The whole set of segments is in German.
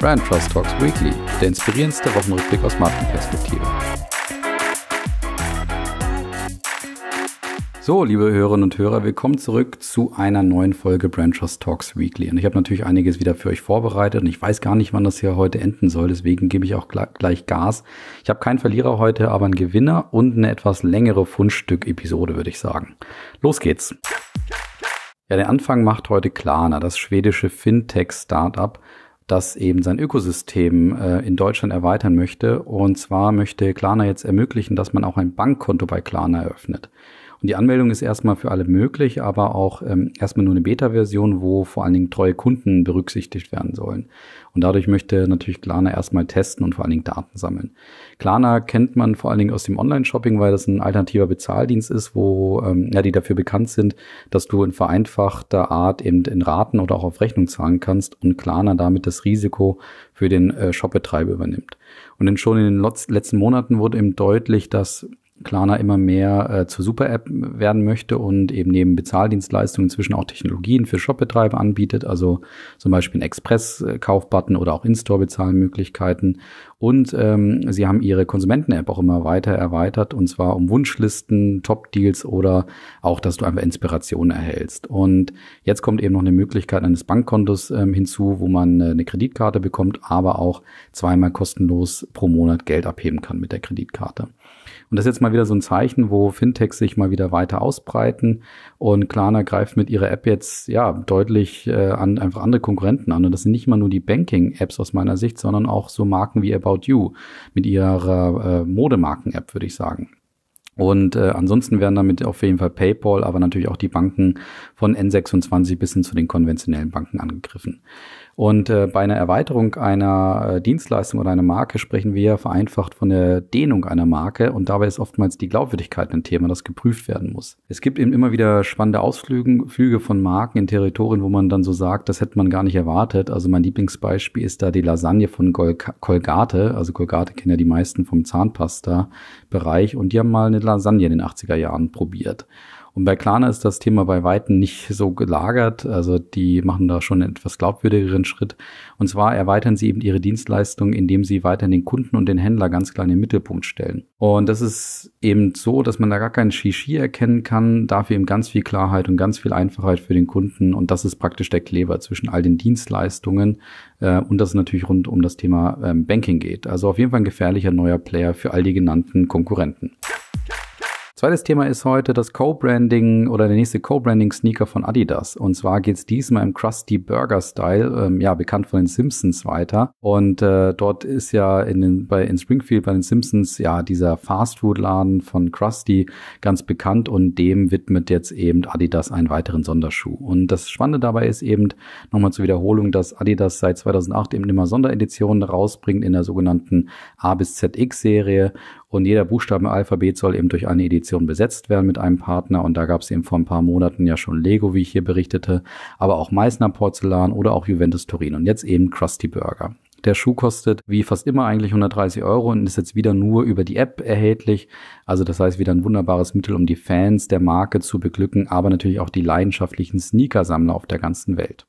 Brand Trust Talks Weekly, der inspirierendste Wochenrückblick aus Markenperspektive. So, liebe Hörerinnen und Hörer, willkommen zurück zu einer neuen Folge Brand Trust Talks Weekly. Und ich habe natürlich einiges wieder für euch vorbereitet und ich weiß gar nicht, wann das hier heute enden soll, deswegen gebe ich auch gleich Gas. Ich habe keinen Verlierer heute, aber einen Gewinner und eine etwas längere Fundstück-Episode, würde ich sagen. Los geht's. Ja, den Anfang macht heute Klarna, das schwedische Fintech-Startup, das eben sein Ökosystem äh, in Deutschland erweitern möchte. Und zwar möchte Klarna jetzt ermöglichen, dass man auch ein Bankkonto bei Klarna eröffnet. Und die Anmeldung ist erstmal für alle möglich, aber auch ähm, erstmal nur eine Beta-Version, wo vor allen Dingen treue Kunden berücksichtigt werden sollen. Und dadurch möchte natürlich Klarna erstmal testen und vor allen Dingen Daten sammeln. Klarna kennt man vor allen Dingen aus dem Online-Shopping, weil das ein alternativer Bezahldienst ist, wo ähm, ja die dafür bekannt sind, dass du in vereinfachter Art eben in Raten oder auch auf Rechnung zahlen kannst und Klarna damit das Risiko für den äh, Shopbetreiber übernimmt. Und dann schon in den letzten Monaten wurde eben deutlich, dass Klarna immer mehr äh, zur Super-App werden möchte und eben neben Bezahldienstleistungen inzwischen auch Technologien für Shopbetreiber anbietet, also zum Beispiel ein Express-Kaufbutton oder auch In-Store-Bezahlmöglichkeiten. Und ähm, sie haben ihre Konsumenten-App auch immer weiter erweitert und zwar um Wunschlisten, Top-Deals oder auch, dass du einfach Inspiration erhältst. Und jetzt kommt eben noch eine Möglichkeit eines Bankkontos ähm, hinzu, wo man äh, eine Kreditkarte bekommt, aber auch zweimal kostenlos pro Monat Geld abheben kann mit der Kreditkarte. Und das ist jetzt mal wieder so ein Zeichen, wo Fintechs sich mal wieder weiter ausbreiten und Klarna greift mit ihrer App jetzt ja deutlich äh, an einfach andere Konkurrenten an. Und das sind nicht immer nur die Banking-Apps aus meiner Sicht, sondern auch so Marken wie About You mit ihrer äh, Modemarken-App, würde ich sagen. Und äh, ansonsten werden damit auf jeden Fall PayPal, aber natürlich auch die Banken von N26 bis hin zu den konventionellen Banken angegriffen. Und äh, bei einer Erweiterung einer äh, Dienstleistung oder einer Marke sprechen wir vereinfacht von der Dehnung einer Marke und dabei ist oftmals die Glaubwürdigkeit ein Thema, das geprüft werden muss. Es gibt eben immer wieder spannende Ausflüge von Marken in Territorien, wo man dann so sagt, das hätte man gar nicht erwartet. Also mein Lieblingsbeispiel ist da die Lasagne von Colgate. Also Colgate kennen ja die meisten vom Zahnpasta-Bereich und die haben mal eine Lasagne in den 80er Jahren probiert. Und bei Klarna ist das Thema bei Weitem nicht so gelagert. Also die machen da schon einen etwas glaubwürdigeren Schritt. Und zwar erweitern sie eben ihre Dienstleistung, indem sie weiterhin den Kunden und den Händler ganz klar in den Mittelpunkt stellen. Und das ist eben so, dass man da gar keinen Shishi erkennen kann, dafür eben ganz viel Klarheit und ganz viel Einfachheit für den Kunden. Und das ist praktisch der Kleber zwischen all den Dienstleistungen äh, und das natürlich rund um das Thema ähm, Banking geht. Also auf jeden Fall ein gefährlicher neuer Player für all die genannten Konkurrenten. Zweites Thema ist heute das Co-Branding oder der nächste Co-Branding-Sneaker von Adidas. Und zwar geht's diesmal im Krusty Burger Style, ähm, ja, bekannt von den Simpsons weiter. Und äh, dort ist ja in, den, bei, in Springfield bei den Simpsons ja dieser Fastfood-Laden von Krusty ganz bekannt und dem widmet jetzt eben Adidas einen weiteren Sonderschuh. Und das Spannende dabei ist eben, nochmal zur Wiederholung, dass Adidas seit 2008 eben immer Sondereditionen rausbringt in der sogenannten A bis ZX-Serie und jeder Buchstabe im Alphabet soll eben durch eine Edition besetzt werden mit einem Partner. Und da gab es eben vor ein paar Monaten ja schon Lego, wie ich hier berichtete, aber auch Meißner Porzellan oder auch Juventus Turin und jetzt eben Krusty Burger. Der Schuh kostet wie fast immer eigentlich 130 Euro und ist jetzt wieder nur über die App erhältlich. Also das heißt wieder ein wunderbares Mittel, um die Fans der Marke zu beglücken, aber natürlich auch die leidenschaftlichen Sneakersammler auf der ganzen Welt.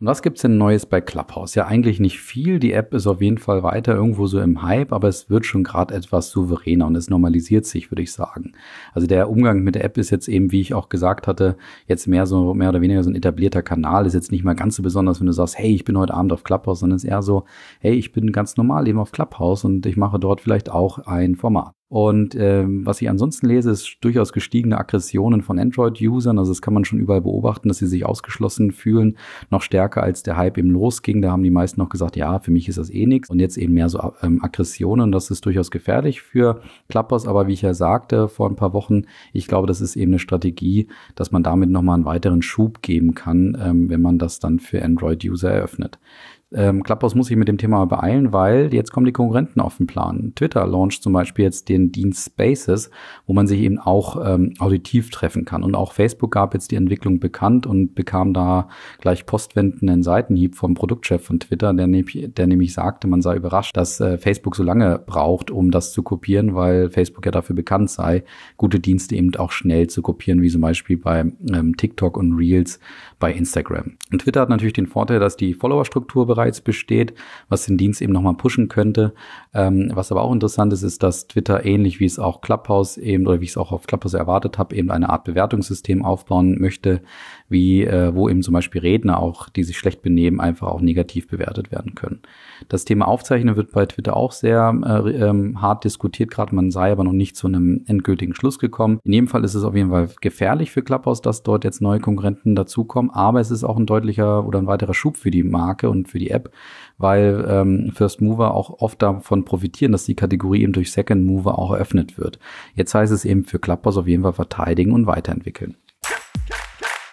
Und was gibt's denn Neues bei Clubhouse? Ja, eigentlich nicht viel. Die App ist auf jeden Fall weiter irgendwo so im Hype, aber es wird schon gerade etwas souveräner und es normalisiert sich, würde ich sagen. Also der Umgang mit der App ist jetzt eben, wie ich auch gesagt hatte, jetzt mehr so mehr oder weniger so ein etablierter Kanal. Ist jetzt nicht mal ganz so besonders, wenn du sagst, hey, ich bin heute Abend auf Clubhouse, sondern es ist eher so, hey, ich bin ganz normal eben auf Clubhouse und ich mache dort vielleicht auch ein Format. Und ähm, was ich ansonsten lese, ist durchaus gestiegene Aggressionen von Android-Usern. Also das kann man schon überall beobachten, dass sie sich ausgeschlossen fühlen. Noch stärker als der Hype eben losging. Da haben die meisten noch gesagt, ja, für mich ist das eh nichts. Und jetzt eben mehr so ähm, Aggressionen. Das ist durchaus gefährlich für Klappers. Aber wie ich ja sagte vor ein paar Wochen, ich glaube, das ist eben eine Strategie, dass man damit nochmal einen weiteren Schub geben kann, ähm, wenn man das dann für Android-User eröffnet. Ähm, Clubhouse muss sich mit dem Thema beeilen, weil jetzt kommen die Konkurrenten auf den Plan. Twitter launcht zum Beispiel jetzt den Dienst Spaces, wo man sich eben auch ähm, auditiv treffen kann. Und auch Facebook gab jetzt die Entwicklung bekannt und bekam da gleich postwendenden Seitenhieb vom Produktchef von Twitter, der, nämlich, der nämlich sagte, man sei überrascht, dass äh, Facebook so lange braucht, um das zu kopieren, weil Facebook ja dafür bekannt sei, gute Dienste eben auch schnell zu kopieren, wie zum Beispiel bei ähm, TikTok und Reels bei Instagram. Und Twitter hat natürlich den Vorteil, dass die Followerstruktur bereits besteht, was den Dienst eben nochmal pushen könnte. Ähm, was aber auch interessant ist, ist, dass Twitter ähnlich wie es auch Clubhouse eben oder wie ich es auch auf Clubhouse erwartet habe, eben eine Art Bewertungssystem aufbauen möchte, wie äh, wo eben zum Beispiel Redner auch, die sich schlecht benehmen, einfach auch negativ bewertet werden können. Das Thema Aufzeichnen wird bei Twitter auch sehr äh, ähm, hart diskutiert, gerade man sei aber noch nicht zu einem endgültigen Schluss gekommen. In jedem Fall ist es auf jeden Fall gefährlich für Clubhouse, dass dort jetzt neue Konkurrenten dazukommen, aber es ist auch ein deutlicher oder ein weiterer Schub für die Marke und für die App, weil ähm, First Mover auch oft davon profitieren, dass die Kategorie eben durch Second Mover auch eröffnet wird. Jetzt heißt es eben für Clubhouse auf jeden Fall verteidigen und weiterentwickeln.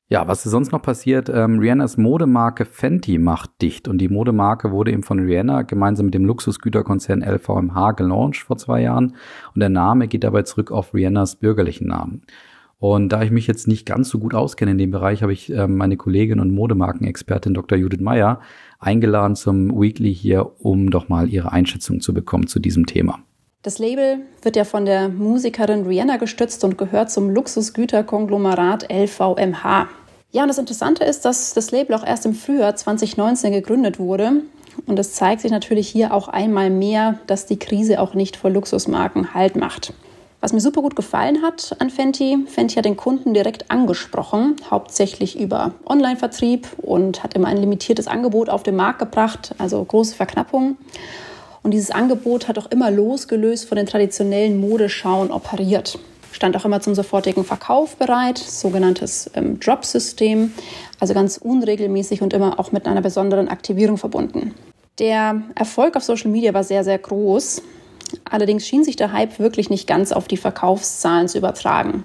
Ja, was ist sonst noch passiert? Ähm, Rihannas Modemarke Fenty macht dicht und die Modemarke wurde eben von Rihanna gemeinsam mit dem Luxusgüterkonzern LVMH gelauncht vor zwei Jahren und der Name geht dabei zurück auf Rihannas bürgerlichen Namen. Und da ich mich jetzt nicht ganz so gut auskenne in dem Bereich, habe ich äh, meine Kollegin und Modemarkenexpertin Dr. Judith Meyer eingeladen zum Weekly hier, um doch mal ihre Einschätzung zu bekommen zu diesem Thema. Das Label wird ja von der Musikerin Rihanna gestützt und gehört zum Luxusgüterkonglomerat LVMH. Ja, und das Interessante ist, dass das Label auch erst im Frühjahr 2019 gegründet wurde. Und es zeigt sich natürlich hier auch einmal mehr, dass die Krise auch nicht vor Luxusmarken Halt macht. Was mir super gut gefallen hat an Fenty, Fenty hat den Kunden direkt angesprochen, hauptsächlich über Online-Vertrieb und hat immer ein limitiertes Angebot auf den Markt gebracht, also große Verknappungen. Und dieses Angebot hat auch immer losgelöst von den traditionellen Modeschauen operiert. Stand auch immer zum sofortigen Verkauf bereit, sogenanntes ähm, Drop-System, also ganz unregelmäßig und immer auch mit einer besonderen Aktivierung verbunden. Der Erfolg auf Social Media war sehr, sehr groß. Allerdings schien sich der Hype wirklich nicht ganz auf die Verkaufszahlen zu übertragen.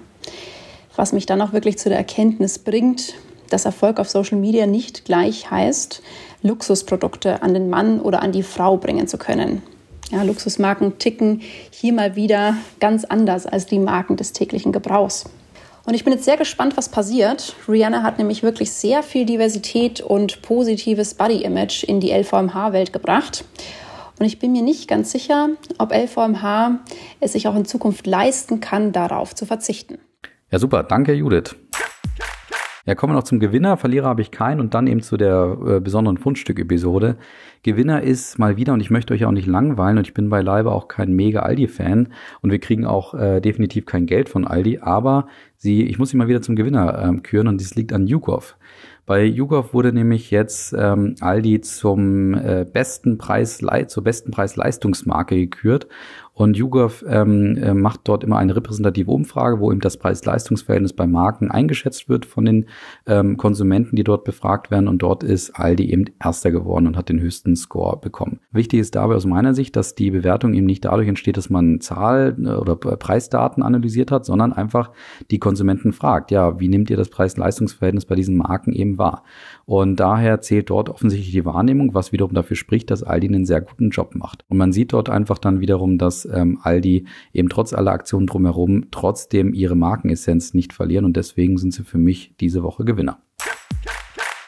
Was mich dann auch wirklich zu der Erkenntnis bringt, dass Erfolg auf Social Media nicht gleich heißt, Luxusprodukte an den Mann oder an die Frau bringen zu können. Ja, Luxusmarken ticken hier mal wieder ganz anders als die Marken des täglichen Gebrauchs. Und ich bin jetzt sehr gespannt, was passiert. Rihanna hat nämlich wirklich sehr viel Diversität und positives Body-Image in die LVMH-Welt gebracht. Und ich bin mir nicht ganz sicher, ob LVMH es sich auch in Zukunft leisten kann, darauf zu verzichten. Ja, super. Danke, Judith. Ja, kommen wir noch zum Gewinner. Verlierer habe ich keinen und dann eben zu der äh, besonderen Fundstück-Episode. Gewinner ist mal wieder, und ich möchte euch auch nicht langweilen, und ich bin beileibe auch kein mega Aldi-Fan und wir kriegen auch äh, definitiv kein Geld von Aldi, aber sie, ich muss sie mal wieder zum Gewinner ähm, küren und dies liegt an Jukov. Bei YouGov wurde nämlich jetzt ähm, Aldi zum äh, besten Preis, zur besten Preis-Leistungsmarke gekürt und YouGov ähm, äh, macht dort immer eine repräsentative Umfrage, wo eben das Preis-Leistungs-Verhältnis bei Marken eingeschätzt wird von den ähm, Konsumenten, die dort befragt werden. Und dort ist Aldi eben Erster geworden und hat den höchsten Score bekommen. Wichtig ist dabei aus meiner Sicht, dass die Bewertung eben nicht dadurch entsteht, dass man Zahl- äh, oder Preisdaten analysiert hat, sondern einfach die Konsumenten fragt, ja, wie nehmt ihr das Preis-Leistungs-Verhältnis bei diesen Marken eben wahr? Und daher zählt dort offensichtlich die Wahrnehmung, was wiederum dafür spricht, dass Aldi einen sehr guten Job macht. Und man sieht dort einfach dann wiederum, dass ähm, Aldi eben trotz aller Aktionen drumherum trotzdem ihre Markenessenz nicht verlieren und deswegen sind sie für mich diese Woche Gewinner.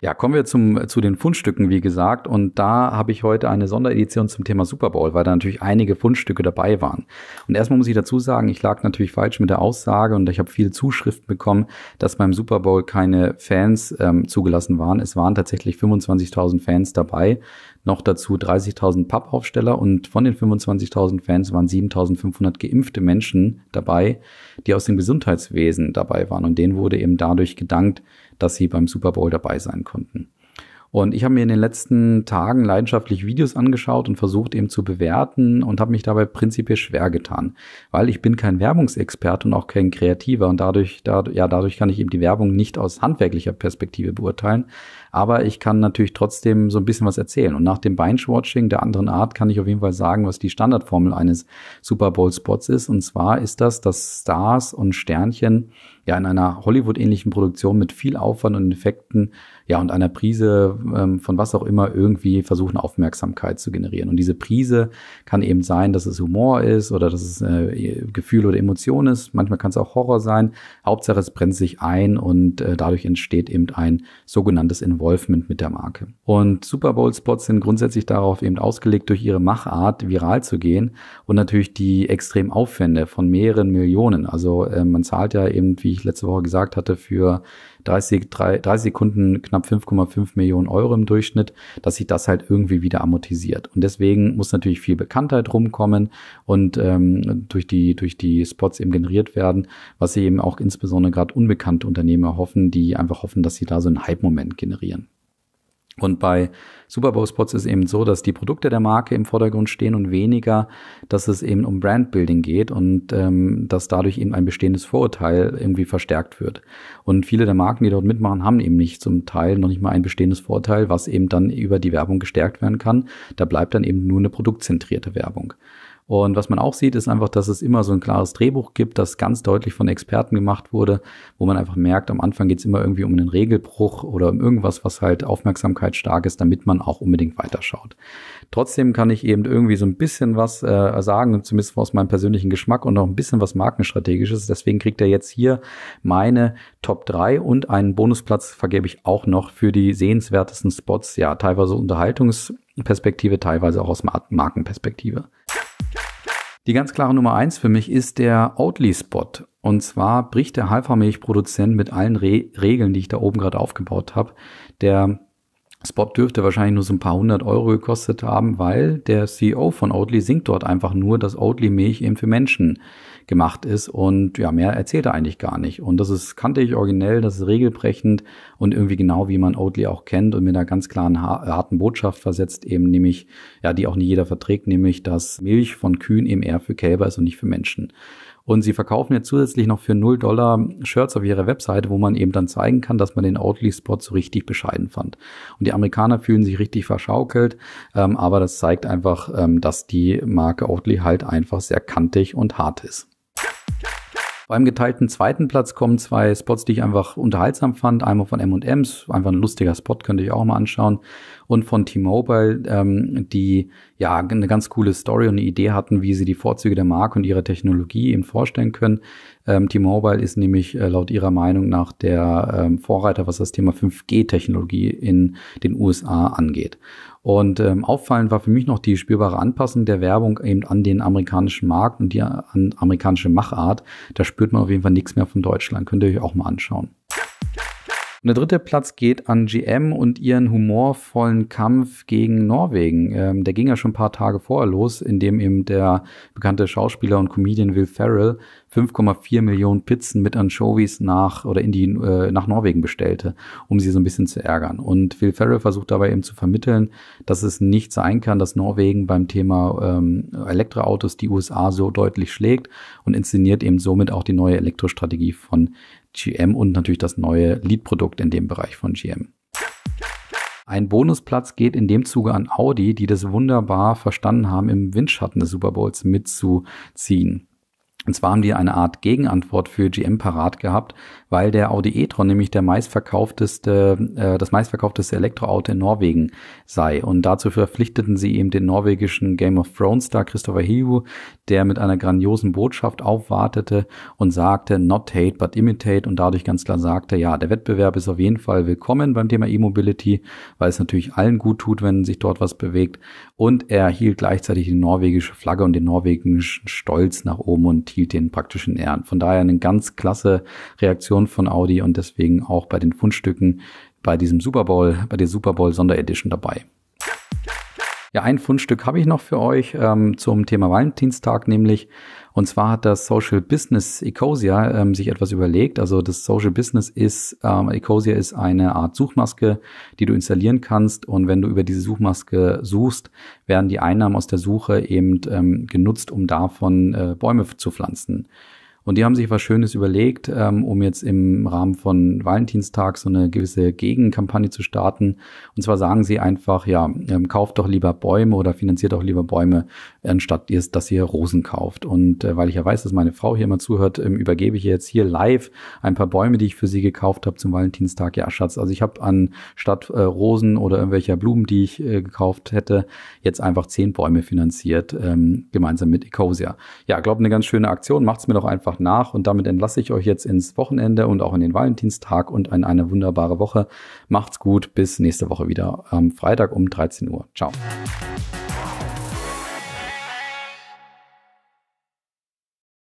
Ja, kommen wir zum, zu den Fundstücken, wie gesagt. Und da habe ich heute eine Sonderedition zum Thema Super Bowl, weil da natürlich einige Fundstücke dabei waren. Und erstmal muss ich dazu sagen, ich lag natürlich falsch mit der Aussage und ich habe viele Zuschriften bekommen, dass beim Super Bowl keine Fans ähm, zugelassen waren. Es waren tatsächlich 25.000 Fans dabei noch dazu 30.000 Pappaufsteller und von den 25.000 Fans waren 7.500 geimpfte Menschen dabei, die aus dem Gesundheitswesen dabei waren und denen wurde eben dadurch gedankt, dass sie beim Super Bowl dabei sein konnten. Und ich habe mir in den letzten Tagen leidenschaftlich Videos angeschaut und versucht eben zu bewerten und habe mich dabei prinzipiell schwer getan, weil ich bin kein Werbungsexperte und auch kein Kreativer und dadurch, da, ja, dadurch kann ich eben die Werbung nicht aus handwerklicher Perspektive beurteilen. Aber ich kann natürlich trotzdem so ein bisschen was erzählen. Und nach dem Binge-Watching der anderen Art kann ich auf jeden Fall sagen, was die Standardformel eines Super Bowl-Spots ist. Und zwar ist das, dass Stars und Sternchen ja in einer Hollywood-ähnlichen Produktion mit viel Aufwand und Effekten ja, und einer Prise ähm, von was auch immer irgendwie versuchen, Aufmerksamkeit zu generieren. Und diese Prise kann eben sein, dass es Humor ist oder dass es äh, Gefühl oder Emotion ist. Manchmal kann es auch Horror sein. Hauptsache, es brennt sich ein und äh, dadurch entsteht eben ein sogenanntes Involvement mit der Marke. Und Super Bowl-Spots sind grundsätzlich darauf eben ausgelegt, durch ihre Machart viral zu gehen und natürlich die extrem Aufwände von mehreren Millionen. Also äh, man zahlt ja eben, wie ich letzte Woche gesagt hatte, für 30, 30 Sekunden knapp 5,5 Millionen Euro im Durchschnitt, dass sich das halt irgendwie wieder amortisiert. Und deswegen muss natürlich viel Bekanntheit rumkommen und ähm, durch, die, durch die Spots eben generiert werden, was sie eben auch insbesondere gerade unbekannte Unternehmer hoffen, die einfach hoffen, dass sie da so einen Hype-Moment generieren. Und bei Super Bowl Spots ist eben so, dass die Produkte der Marke im Vordergrund stehen und weniger, dass es eben um Brandbuilding geht und ähm, dass dadurch eben ein bestehendes Vorurteil irgendwie verstärkt wird. Und viele der Marken, die dort mitmachen, haben eben nicht zum Teil noch nicht mal ein bestehendes Vorurteil, was eben dann über die Werbung gestärkt werden kann. Da bleibt dann eben nur eine produktzentrierte Werbung. Und was man auch sieht, ist einfach, dass es immer so ein klares Drehbuch gibt, das ganz deutlich von Experten gemacht wurde, wo man einfach merkt, am Anfang geht es immer irgendwie um einen Regelbruch oder um irgendwas, was halt Aufmerksamkeit stark ist, damit man auch unbedingt weiterschaut. Trotzdem kann ich eben irgendwie so ein bisschen was äh, sagen, zumindest aus meinem persönlichen Geschmack und noch ein bisschen was Markenstrategisches. Deswegen kriegt er jetzt hier meine Top 3 und einen Bonusplatz vergebe ich auch noch für die sehenswertesten Spots, ja, teilweise Unterhaltungsperspektive, teilweise auch aus Markenperspektive. Die ganz klare Nummer eins für mich ist der Oatly-Spot. Und zwar bricht der Hafermilchproduzent mit allen Re Regeln, die ich da oben gerade aufgebaut habe. Der Spot dürfte wahrscheinlich nur so ein paar hundert Euro gekostet haben, weil der CEO von Oatly singt dort einfach nur, dass Oatly Milch eben für Menschen gemacht ist und ja, mehr erzählt er eigentlich gar nicht. Und das ist kantig originell, das ist regelbrechend und irgendwie genau wie man Oatly auch kennt und mit einer ganz klaren harten Botschaft versetzt, eben nämlich, ja, die auch nicht jeder verträgt, nämlich, dass Milch von Kühen eben eher für Kälber ist und nicht für Menschen. Und sie verkaufen jetzt zusätzlich noch für 0 Dollar Shirts auf ihrer Webseite, wo man eben dann zeigen kann, dass man den Oatly-Spot so richtig bescheiden fand. Und die Amerikaner fühlen sich richtig verschaukelt, ähm, aber das zeigt einfach, ähm, dass die Marke Oatly halt einfach sehr kantig und hart ist. Beim geteilten zweiten Platz kommen zwei Spots, die ich einfach unterhaltsam fand. Einmal von M&M's, einfach ein lustiger Spot, könnt ihr euch auch mal anschauen. Und von T-Mobile, ähm, die ja eine ganz coole Story und eine Idee hatten, wie sie die Vorzüge der Marke und ihrer Technologie eben vorstellen können. Ähm, T-Mobile ist nämlich äh, laut ihrer Meinung nach der ähm, Vorreiter, was das Thema 5G-Technologie in den USA angeht. Und ähm, auffallend war für mich noch die spürbare Anpassung der Werbung eben an den amerikanischen Markt und die an amerikanische Machart. Da spürt man auf jeden Fall nichts mehr von Deutschland. Könnt ihr euch auch mal anschauen. Und der dritte Platz geht an GM und ihren humorvollen Kampf gegen Norwegen. Ähm, der ging ja schon ein paar Tage vorher los, in dem eben der bekannte Schauspieler und Comedian Will Ferrell 5,4 Millionen Pizzen mit Anchovies nach oder in die äh, nach Norwegen bestellte, um sie so ein bisschen zu ärgern. Und Will Ferrell versucht dabei eben zu vermitteln, dass es nicht sein kann, dass Norwegen beim Thema ähm, Elektroautos die USA so deutlich schlägt und inszeniert eben somit auch die neue Elektrostrategie von GM und natürlich das neue Lead-Produkt in dem Bereich von GM. Ein Bonusplatz geht in dem Zuge an Audi, die das wunderbar verstanden haben, im Windschatten des Super Bowls mitzuziehen. Und zwar haben die eine Art Gegenantwort für GM parat gehabt, weil der Audi e-tron nämlich der meistverkaufteste, äh, das meistverkaufteste Elektroauto in Norwegen sei. Und dazu verpflichteten sie eben den norwegischen Game of Thrones Star Christopher Hiu, der mit einer grandiosen Botschaft aufwartete und sagte, not hate, but imitate und dadurch ganz klar sagte, ja, der Wettbewerb ist auf jeden Fall willkommen beim Thema E-Mobility, weil es natürlich allen gut tut, wenn sich dort was bewegt. Und er hielt gleichzeitig die norwegische Flagge und den norwegischen Stolz nach oben und hielt den praktisch in Ehren. Von daher eine ganz klasse Reaktion von Audi und deswegen auch bei den Fundstücken bei diesem Super Bowl, bei der Super Bowl Sonderedition dabei. Ja, ein Fundstück habe ich noch für euch ähm, zum Thema Valentinstag, nämlich und zwar hat das Social Business Ecosia ähm, sich etwas überlegt. Also das Social Business ist, ähm, Ecosia ist eine Art Suchmaske, die du installieren kannst. Und wenn du über diese Suchmaske suchst, werden die Einnahmen aus der Suche eben ähm, genutzt, um davon äh, Bäume zu pflanzen. Und die haben sich was Schönes überlegt, ähm, um jetzt im Rahmen von Valentinstag so eine gewisse Gegenkampagne zu starten. Und zwar sagen sie einfach, ja, ähm, kauft doch lieber Bäume oder finanziert doch lieber Bäume, anstatt ihr, dass ihr Rosen kauft. Und äh, weil ich ja weiß, dass meine Frau hier immer zuhört, ähm, übergebe ich jetzt hier live ein paar Bäume, die ich für sie gekauft habe zum Valentinstag. Ja, Schatz, also ich habe anstatt äh, Rosen oder irgendwelcher Blumen, die ich äh, gekauft hätte, jetzt einfach zehn Bäume finanziert, ähm, gemeinsam mit Ecosia. Ja, glaube eine ganz schöne Aktion. Macht's mir doch einfach einfach nach und damit entlasse ich euch jetzt ins Wochenende und auch in den Valentinstag und in eine wunderbare Woche. Macht's gut, bis nächste Woche wieder am Freitag um 13 Uhr. Ciao.